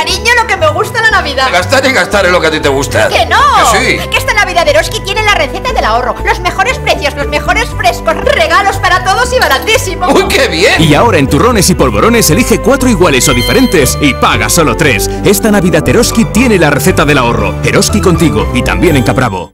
Cariño, lo que me gusta la Navidad. Gastar y gastar es lo que a ti te gusta. ¡Que no! Que sí. Que esta Navidad Eroski tiene la receta del ahorro. Los mejores precios, los mejores frescos, regalos para todos y baratísimo. ¡Uy, qué bien! Y ahora en turrones y polvorones elige cuatro iguales o diferentes y paga solo tres. Esta Navidad Eroski tiene la receta del ahorro. Eroski contigo y también en Capravo.